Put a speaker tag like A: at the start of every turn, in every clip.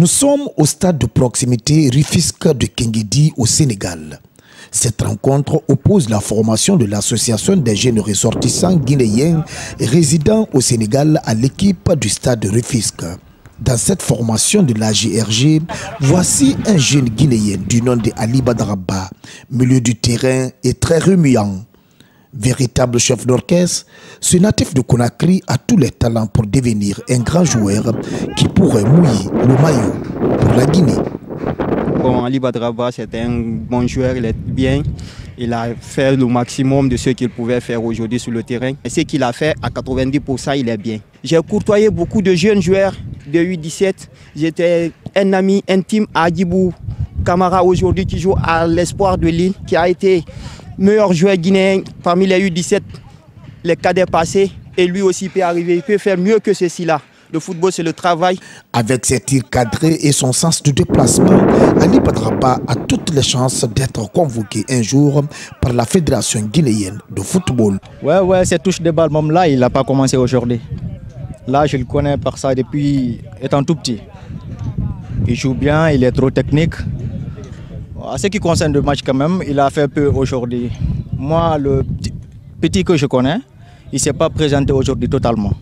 A: Nous sommes au stade de proximité Rufisque de Kengedi au Sénégal. Cette rencontre oppose la formation de l'association des jeunes ressortissants guinéens résidant au Sénégal à l'équipe du stade de Rufisque. Dans cette formation de la GRG, voici un jeune guinéen du nom de Ali Badraba, milieu du terrain et très remuant. Véritable chef d'orchestre, ce natif de Conakry a tous les talents pour devenir un grand joueur qui pourrait mouiller le maillot pour la Guinée.
B: Bon, Ali Badraba, c'est un bon joueur, il est bien. Il a fait le maximum de ce qu'il pouvait faire aujourd'hui sur le terrain. Et ce qu'il a fait, à 90%, il est bien. J'ai courtoyé beaucoup de jeunes joueurs de U17. J'étais un ami intime à Adibou Camara aujourd'hui qui joue à l'espoir de Lille, qui a été meilleur joueur guinéen parmi les U17, les cadets passés. Et lui aussi peut arriver, il peut faire mieux que ceci-là. Le football, c'est le travail.
A: Avec ses tirs cadrés et son sens de déplacement, Ali Badraba a toutes les chances d'être convoqué un jour par la Fédération guinéenne de football.
C: Ouais, ouais, cette touche de balle, même là, il n'a pas commencé aujourd'hui. Là, je le connais par ça depuis étant tout petit. Il joue bien, il est trop technique. À ce qui concerne le match quand même, il a fait peu aujourd'hui. Moi, le petit que je connais, il ne s'est pas présenté aujourd'hui totalement.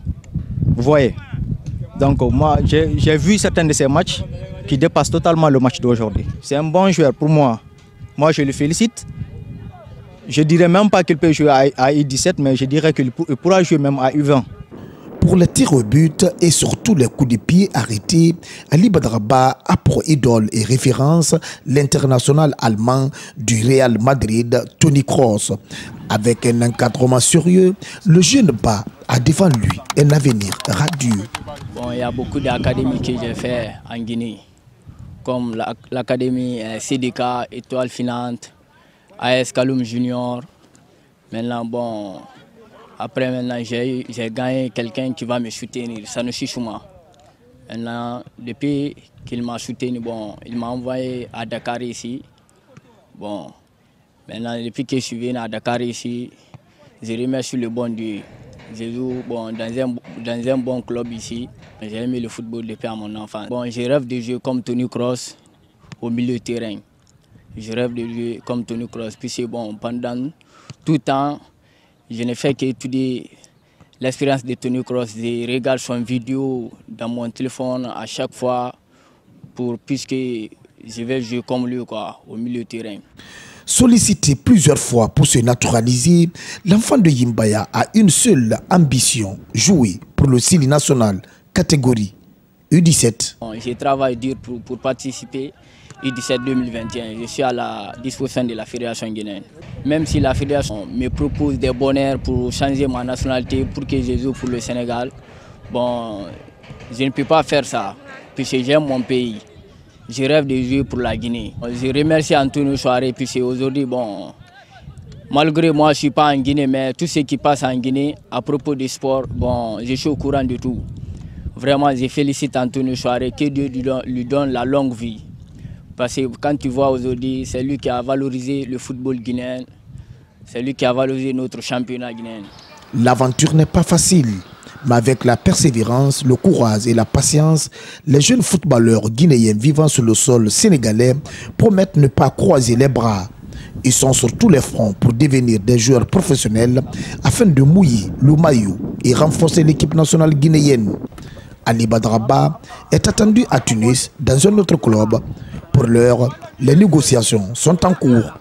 C: Vous voyez Donc moi, j'ai vu certains de ces matchs qui dépassent totalement le match d'aujourd'hui. C'est un bon joueur pour moi. Moi, je le félicite. Je ne dirais même pas qu'il peut jouer à U17, mais je dirais qu'il pourra jouer même à U20.
A: Pour les tirs au but et surtout les coups de pied arrêtés, Ali Badraba a pour idole et référence l'international allemand du Real Madrid, Tony Kroos. Avec un encadrement sérieux, le jeune bas a devant lui un avenir radieux.
D: Bon, il y a beaucoup d'académies que j'ai fait en Guinée, comme l'académie CDK, Étoile Finante, AS Kaloum Junior. Maintenant, bon, après, maintenant, j'ai gagné quelqu'un qui va me soutenir, Sanusi Chouma. Maintenant, depuis qu'il m'a soutenu, bon, il m'a envoyé à Dakar ici. Bon, maintenant, depuis que je suis venu à Dakar ici, je remercie le bon Dieu. Je joue bon, dans, un, dans un bon club ici. J'ai aimé le football depuis mon enfance. Bon, je rêve de jouer comme Tony Cross au milieu du terrain. Je rêve de jouer comme Tony Cross. Puis c'est bon, pendant tout temps, je n'ai fait qu'étudier l'expérience de Tony Cross. Je regarde son vidéo dans mon téléphone à chaque fois pour, puisque je vais jouer comme lui quoi, au milieu du terrain.
A: Sollicité plusieurs fois pour se naturaliser, l'enfant de Yimbaya a une seule ambition, jouer pour le Sili national, catégorie U17.
D: Bon, je travaille dur pour, pour participer U17 2021. Je suis à la disposition de la Fédération guinéenne. Même si la Fédération me propose des bonheurs pour changer ma nationalité, pour que je joue pour le Sénégal, bon, je ne peux pas faire ça, puisque j'aime mon pays. Je rêve de jouer pour la Guinée. Je remercie Antonio Soare, puisque aujourd'hui, bon, malgré moi, je ne suis pas en Guinée, mais tout ce qui passe en Guinée, à propos du sport, bon, je suis au courant de tout. Vraiment, je félicite Antonio Soare, que Dieu lui donne la longue vie. Parce que quand tu vois aujourd'hui, c'est lui qui a valorisé le football guinéen, c'est lui qui a valorisé notre championnat guinéen.
A: L'aventure n'est pas facile, mais avec la persévérance, le courage et la patience, les jeunes footballeurs guinéens vivant sur le sol sénégalais promettent ne pas croiser les bras. Ils sont sur tous les fronts pour devenir des joueurs professionnels afin de mouiller le maillot et renforcer l'équipe nationale guinéenne. Ali Badraba est attendu à Tunis dans un autre club. Pour l'heure, les négociations sont en cours.